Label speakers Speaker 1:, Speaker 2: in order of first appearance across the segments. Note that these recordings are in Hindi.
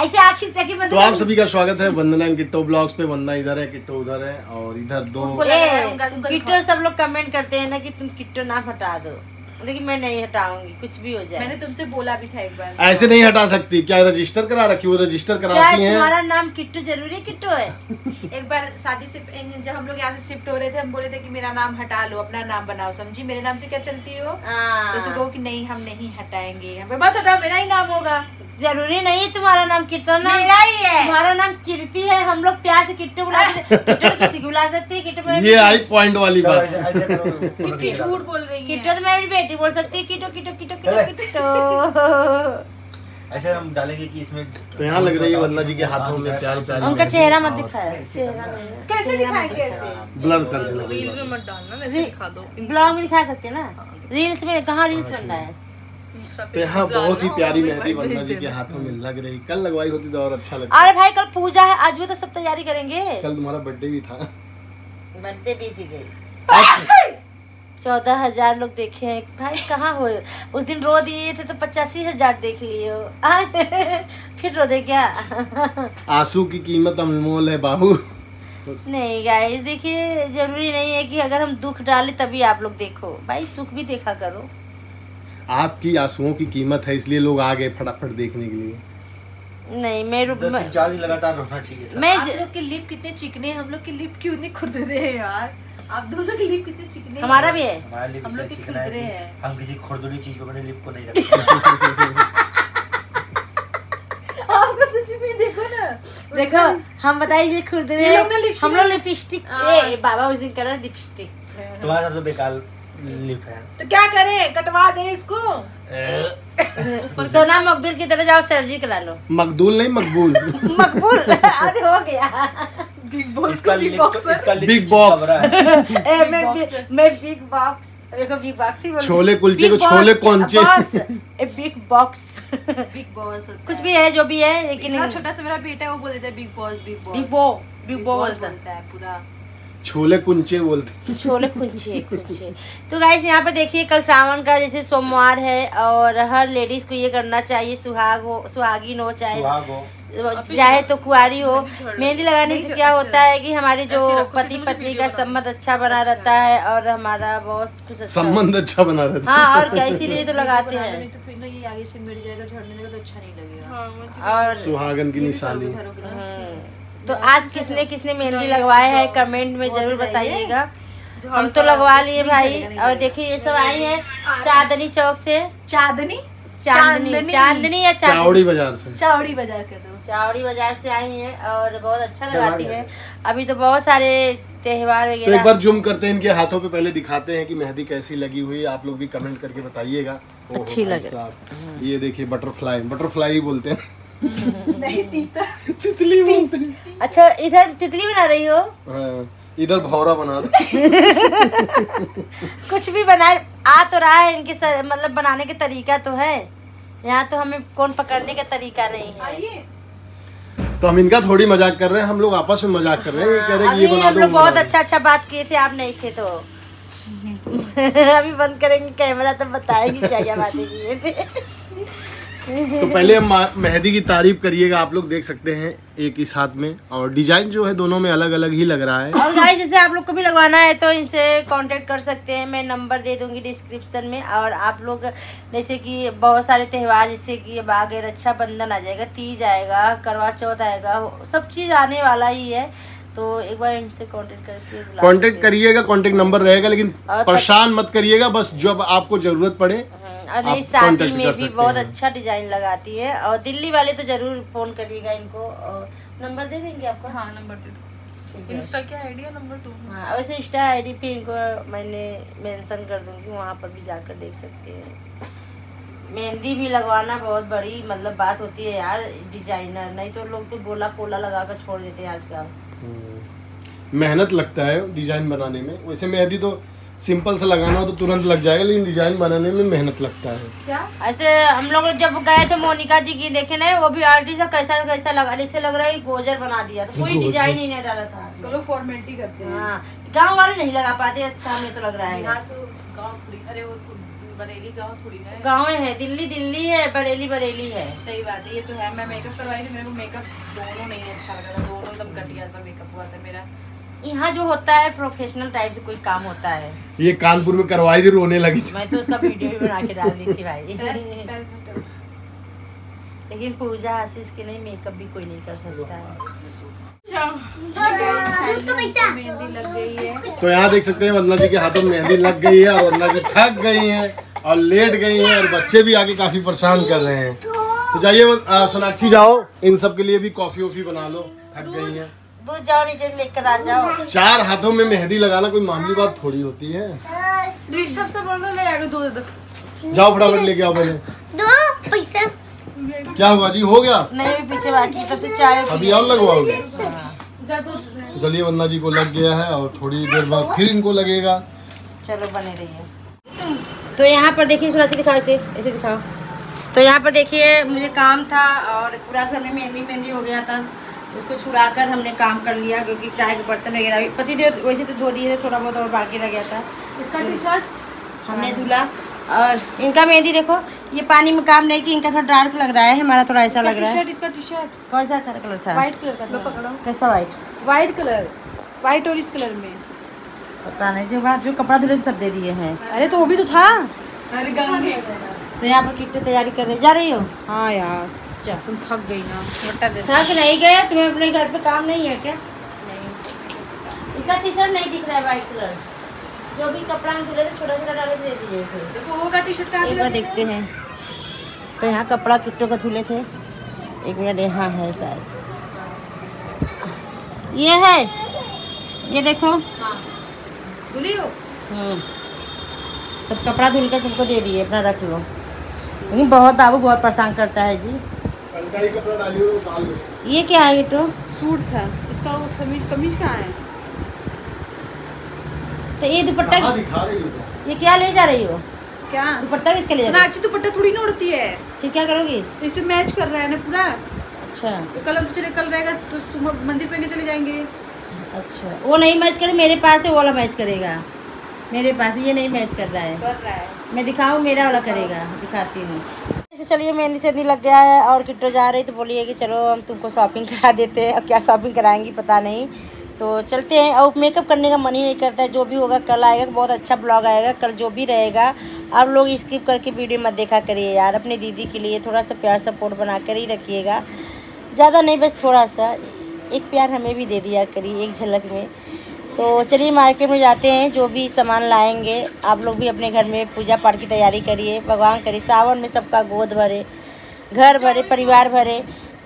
Speaker 1: ऐसे आखिर से आखिर
Speaker 2: तो आप सभी का स्वागत है वंदना इन किट्टो ब्लॉग्स पे। वंदना इधर है किट्टो उधर है और इधर दो
Speaker 3: है
Speaker 1: किट्टो सब लोग कमेंट करते हैं ना कि तुम किट्टो ना हटा दो। लेकिन मैं नहीं हटाऊँगी कुछ भी हो जाए।
Speaker 3: मैंने तुमसे बोला भी था एक बार।
Speaker 2: ऐसे नहीं हटा सकती। क्या रजिस्टर करा रखी वो रजिस्टर कराती हैं।
Speaker 1: तुम्हारा नाम किट्टू ज़रूरी किट्टू है?
Speaker 3: एक बार शादी से जब हम लोग यहाँ से शिफ्ट हो रहे थे हम बोले थे कि मेरा नाम हटा लो अपना नाम बनाओ समझी? मेरे नाम से क्या चलती हो?
Speaker 1: हाँ।
Speaker 3: तो तू कहो कि नहीं हम नहीं हटाएँगे। मत हटाओ मेरा ही नाम होगा।
Speaker 1: ज़रूरी नहीं है तुम्हारा नाम किट्टू ना।
Speaker 3: मेरा ही है।
Speaker 1: तुम्हारा नाम कीर्ति है हम लोग प्यार से किट्टू बुलाते हैं। किट्टू तो किसी को बुला सकती है किट्टू में
Speaker 2: ये आई पॉइंट वाली बात।
Speaker 3: कितनी झूठ बोल रही है।
Speaker 1: किट्टू तो मैं मेरी बेटी बोल सकती है किट्टू किट्टू किट्टू किट्टू किट्टू।
Speaker 4: ऐसे हम डालेंगे कि इसमें
Speaker 2: तो यहाँ लग रही है वंदना जी के हाथों में प्यारी प्यारी
Speaker 1: उनका चेहरा मत दिखाया। चेहरा नहीं।
Speaker 3: कैसे दिखाएँ कैसे?
Speaker 2: ब्लर कर देना
Speaker 5: रील्स में मत डालना वैसे दिखा दो।
Speaker 1: ब्लॉग में दिखा सकते हैं ना। रील्स में कहाँ रील्स बनना है?
Speaker 2: तो यहाँ बहुत ही प्यारी मेहंदी वंदना जी के हाथों में लग रही। कल लगवाई होती तो और अच्छा लगता।
Speaker 1: अरे भाई कल पूजा है आज भी तो सब तैयारी करेंगे।
Speaker 2: कल तुम्हारा बर्थडे भी था।
Speaker 1: बर्थडे बीत ही गई। चौदह हज़ार लोग देखे हैं। भाई कहाँ हो? उस दिन रो दिए थे तो पचासी हज़ार देख लिए हो। फिर रो दे क्या?
Speaker 2: आँसू की कीमत अनमोल है बाबू।
Speaker 1: नहीं गाइस देखिए ज़रूरी नहीं है कि अगर हम दुख डालें तभी आप लोग देखो। भाई सुख भी देखा करो।
Speaker 2: आपकी आंसुओं की कीमत है इसलिए लोग आ गए फटाफट देखने के लिए।
Speaker 1: नहीं मैं
Speaker 4: दो तीन चार दिन लगातार रोना चाहिए था।
Speaker 1: मैं
Speaker 3: आप लोग के लिप कितने चिकने हैं? हम लोग के लिप क्यों नहीं खुरदरे हैं यार? आप दोनों के लिप कितने चिकने
Speaker 1: हमारा भी है।
Speaker 4: हमारे लिए
Speaker 3: हम लोग के
Speaker 4: चिकना है
Speaker 3: खुरदरे हैं।
Speaker 4: हम किसी खुरदुरी चीज़ को अपने लिप को नहीं रखते
Speaker 3: आपको सच में देखो ना।
Speaker 1: देखो हम बताइए खुरदरे हम लोग लिपस्टिक। ए बाबा उस दिन कर लिपस्टिक
Speaker 4: तुम्हारा सबसे बेकार लिप है।
Speaker 3: तो क्या करें? कटवा दे इसको।
Speaker 1: सोना मकदूल की तरह जाओ सर्जरी करा लो।
Speaker 2: मकदूल नहीं मकबूल।
Speaker 1: मकबूल? अरे हो गया।
Speaker 3: बिग बॉस
Speaker 4: इसका
Speaker 2: box।
Speaker 4: भरा है।
Speaker 1: ए, मैं मैं बिग बॉक्स देखो बिग बॉक्स ही
Speaker 2: छोले कुलचे को छोले कौनचे?
Speaker 1: ए बिग बॉक्स
Speaker 3: बिग बॉस
Speaker 1: कुछ भी है जो भी है लेकिन
Speaker 3: छोटा सा मेरा बेटा है वो बोल देता है big boss big boss
Speaker 1: big boss big
Speaker 3: boss
Speaker 1: बनता है
Speaker 3: पूरा।
Speaker 2: छोले कुंचे बोलते
Speaker 1: छोले कुंचे कुंचे। तो गाइस यहाँ पे देखिए कल सावन का जैसे सोमवार है और हर लेडीज़ को ये करना चाहिए सुहाग हो सुहागिन हो चाहे चाहे तो कुआरी हो। मेहंदी लगाने से क्या
Speaker 3: अच्छा।
Speaker 1: होता है कि हमारे जो पति पत्नी का संबंध अच्छा बना रहता है और हमारा बहुत कुछ अच्छा
Speaker 2: संबंध अच्छा बना रहता
Speaker 1: है हाँ। और क्या इसीलिए तो लगाते हैं।
Speaker 3: नहीं तो फिर ना ये आगे से मिट जाएगा झड़ने लगेगा तो अच्छा नहीं लगेगा।
Speaker 5: हाँ
Speaker 1: और
Speaker 2: सुहागन की निशानी
Speaker 1: तो आज किसने किसने मेहंदी लगवाए है? कमेंट में ज़रूर बताइएगा। हम तो लगवा लिए भाई। और देखिए ये सब आई है चांदनी चौक से।
Speaker 3: चांदनी?
Speaker 1: चांदनी।
Speaker 3: चांदनी।
Speaker 1: या चांदनी?
Speaker 2: चावड़ी बाज़ार से।
Speaker 3: चावड़ी बाज़ार कर दो
Speaker 1: चावड़ी बाज़ार से आई है और बहुत अच्छा लगाती है। अभी तो बहुत सारे त्योहार
Speaker 2: तो एक बार जूम करते हैं इनके हाथों पे पहले दिखाते हैं कि मेहंदी कैसी लगी हुई है। आप लोग भी कमेंट करके बताइएगा।
Speaker 1: अच्छी लग-
Speaker 2: ये देखिए बटरफ्लाई बटरफ्लाई बोलते हैं।
Speaker 3: नहीं तीता
Speaker 2: तितली बोलते हैं
Speaker 1: अच्छा इधर तितली बना रही हो?
Speaker 2: हाँ, इधर भौरा बना दो।
Speaker 1: कुछ भी बनाए आ तो रहा है इनके स- मतलब बनाने के तरीका तो है। यहाँ तो हमें कौन पकड़ने का तरीका नहीं है।
Speaker 2: तो हम इनका थोड़ी मज़ाक कर रहे हैं हम लोग आपस में मज़ाक कर रहे हैं कह रहे हैं कि ये बना
Speaker 1: हम
Speaker 2: दो
Speaker 1: लोग बहुत अच्छा अच्छा बात किए थे आप नहीं थे तो। अभी बंद करेंगे कैमरा तो बताएँगे क्या क्या बातें किए थे।
Speaker 2: तो पहले हम मेहंदी की तारीफ़ करिएगा आप लोग देख सकते हैं एक ही साथ में। और डिज़ाइन जो है दोनों में अलग अलग ही लग रहा है।
Speaker 1: और गाइस जैसे आप लोग को भी लगवाना है तो इनसे कांटेक्ट कर सकते हैं। मैं नंबर दे दूँगी डिस्क्रिप्शन में। और आप लोग जैसे कि बहुत सारे त्यौहार जैसे कि अब आगे रक्षाबंधन आ जाएगा तीज आएगा करवा चौथ आएगा सब चीज़ आने वाला ही है। तो एक बार इनसे कांटेक्ट करके
Speaker 2: कांटेक्ट करिएगा कांटेक्ट नंबर रहेगा लेकिन परेशान मत करिएगा बस जब आपको ज़रूरत पड़े
Speaker 1: हम्म, नहीं शादी में भी बहुत अच्छा डिज़ाइन लगाती है। और दिल्ली वाले तो ज़रूर फ़ोन करिएगा इनको। नंबर दे देंगे आपको?
Speaker 5: हाँ नंबर दे दो। इंस्टा क्या नंबर दो?
Speaker 1: हाँ वैसे इंस्टा आईडी पे इनको मैंने मेंशन कर दूँगी वहाँ पर भी जाकर देख सकते हैं। मेहंदी भी लगवाना बहुत बड़ी मतलब बात होती है यार डिज़ाइनर नहीं तो लोग तो गोला पोला लगा कर छोड़ देते हैं आजकल।
Speaker 2: मेहनत लगता है डिज़ाइन बनाने में। वैसे मेहंदी तो सिंपल से लगाना हो तो तुरंत लग जाएगा लेकिन डिज़ाइन बनाने में मेहनत लगता है।
Speaker 3: क्या?
Speaker 1: ऐसे हम लोग जब गए थे मोनिका जी की देखे ना वो भी आर्टिस्ट कैसा कैसा लगा जैसे लग रहा है गोजर बना दिया तो कोई डिज़ाइन ही नहीं डाला था।
Speaker 3: तो लोग फॉर्मेलिटी करते हैं।
Speaker 1: हाँ गाँव वाले नहीं लगा पाते अच्छा हमें तो लग रहा है।
Speaker 3: तो गाँव अरे वो बरेली गाँव थोड़ी ना है।
Speaker 1: गाँव है दिल्ली दिल्ली है बरेली बरेली है।
Speaker 3: सही बात है ये तो है मैं मेकअप करवाई थी मेरे को मेकअप दोनों नहीं अच्छा लगा था दोनों एकदम घटिया सा मेकअप हुआ था मेरा।
Speaker 1: यहाँ जो होता है प्रोफेशनल टाइप से कोई काम होता है।
Speaker 2: ये कानपुर में करवाई थी रोने लगी थी।
Speaker 1: मैं तो उसका वीडियो भी बना के डाल दी थी भाई।
Speaker 3: तो-
Speaker 1: लेकिन पूजा आशीष के नहीं मेकअप भी कोई नहीं कर सकता। है
Speaker 3: मेहंदी लग गई
Speaker 2: तो यहाँ देख सकते हैं वंदना जी के हाथों में मेहंदी लग गई है और वंदना जी थक गई हैं और लेट गई हैं और बच्चे भी आके काफ़ी परेशान कर रहे हैं। तो जाइए सोनाक्षी जाओ इन सब के लिए भी कॉफ़ी वॉफी बना लो। थक गई हैं।
Speaker 1: दूध जाओ नीचे लेकर आ जाओ।
Speaker 2: चार हाथों में मेहंदी लगाना कोई मामूली बात थोड़ी होती है।
Speaker 5: ऋषभ से बोल ले आएगा दो दे दो।
Speaker 2: जाओ फटाफट लेके आओ पहले।
Speaker 6: दो पैसा।
Speaker 2: क्या हुआ जी? हो गया?
Speaker 1: नहीं पीछे बाकी तब से चाय
Speaker 2: अभी और लगवाओगे?
Speaker 5: जा दो।
Speaker 2: वंदना जी को लग गया है और थोड़ी देर बाद फिर इनको लगेगा।
Speaker 1: चलो बने रहिए। तो यहाँ पर देखिए थोड़ा सा दिखाओ इसे ऐसे दिखाओ। तो यहाँ पर देखिए मुझे काम था और पूरा घर में मेहंदी मेहंदी हो गया था। उसको छुड़ाकर हमने काम कर लिया क्योंकि चाय के बर्तन वगैरह भी पति देव वैसे तो धो दिए थे थोड़ा बहुत और बाकी रह गया था।
Speaker 5: इसका टी शर्ट?
Speaker 1: हमने धुला और इनका मेहंदी देखो ये पानी में काम नहीं कि इनका थोड़ा डार्क लग रहा है हमारा थोड़ा ऐसा लग रहा है।
Speaker 3: इसका टी शर्ट
Speaker 1: कौन सा कलर था?
Speaker 3: व्हाइट कलर का था।
Speaker 5: पकड़ो
Speaker 1: कैसा वाइट
Speaker 3: व्हाइट कलर व्हाइट और इस कलर में।
Speaker 1: पता नहीं जो बात जो कपड़ा धुले थे सब दे दिए हैं।
Speaker 3: अरे तो वो भी तो था।
Speaker 5: अरे
Speaker 1: तो यहाँ पर कितने तैयारी कर रहे जा रही हो?
Speaker 3: हाँ यार। तुम थक गई ना। बट्टा दे।
Speaker 1: थक नहीं गए तुम्हें अपने घर पे काम नहीं है क्या? नहीं। इसका टी शर्ट नहीं दिख रहा है वाइट कलर जो भी कपड़ा धुले थे छोटा छोटा डाले दे दीजिए
Speaker 3: देखो होगा टी शर्ट कहाँ
Speaker 1: एक बार देखते हैं। तो यहाँ कपड़ा किट्टो का धुले थे। एक मिनट यहाँ है शायद। ये है। ये देखो।
Speaker 3: धुली हो?
Speaker 1: हम्म। सब कपड़ा धुल कर तुमको दे दिए अपना रख लो। लेकिन बहुत बाबू बहुत परेशान करता है जी।
Speaker 2: कल का ही कपड़ा डालिए और डाल दो।
Speaker 1: ये क्या है किट्टो
Speaker 3: सूट था। इसका वो कमीज कमीज कहाँ है?
Speaker 1: तो ये दुपट्टा
Speaker 2: दिखा रही हो
Speaker 1: ये क्या ले जा रही हो?
Speaker 3: क्या?
Speaker 1: दुपट्टा किसके ले जा रही
Speaker 3: सोनाक्षी दुपट्टा थोड़ी ना उड़ती है।
Speaker 1: हो फिर क्या करोगी?
Speaker 3: तो इस पे मैच कर रहा है ना पूरा?
Speaker 1: अच्छा।
Speaker 3: तो कल हम सोच रहे कल रहेगा तो सुबह मंदिर पे चले जाएँगे।
Speaker 1: अच्छा। वो नहीं मैच करे मेरे पास है वो वाला मैच करेगा। मेरे पास ये नहीं मैच कर रहा है।
Speaker 3: कर रहा है।
Speaker 1: मैं दिखाऊँ मेरा वाला करेगा। दिखाती हूँ। ऐसे चलिए मेहंदी सेंदी लग गया है और किट्टो जा रही तो बोलिए कि चलो हम तुमको शॉपिंग करा देते हैं। अब क्या शॉपिंग कराएँगी, पता नहीं। तो चलते हैं। और मेकअप करने का मन ही नहीं करता है। जो भी होगा, कल आएगा। बहुत अच्छा ब्लॉग आएगा। कल जो भी रहेगा, आप लोग स्किप करके वीडियो मत देखा करिए यार। अपनी दीदी के लिए थोड़ा सा प्यार सपोर्ट बना कर ही रखिएगा। ज़्यादा नहीं, बस थोड़ा सा। एक प्यार हमें भी दे दिया करिए, एक झलक में। तो चलिए मार्केट में जाते हैं जो भी सामान लाएँगे। आप लोग भी अपने घर में पूजा पाठ की तैयारी करिए भगवान करे सावन में सबका गोद भरे घर भरे परिवार भरे।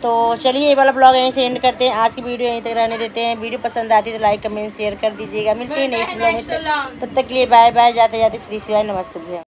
Speaker 1: तो चलिए ये वाला ब्लॉग यहीं से एंड करते हैं। आज की वीडियो यहीं तक रहने देते हैं। वीडियो पसंद आती है तो लाइक कमेंट शेयर कर दीजिएगा। मिलते हैं नेक्स्ट ब्लॉग में। तब तक के लिए बाय बाय जाते जाते श्री शिवाय नमस्ते भैया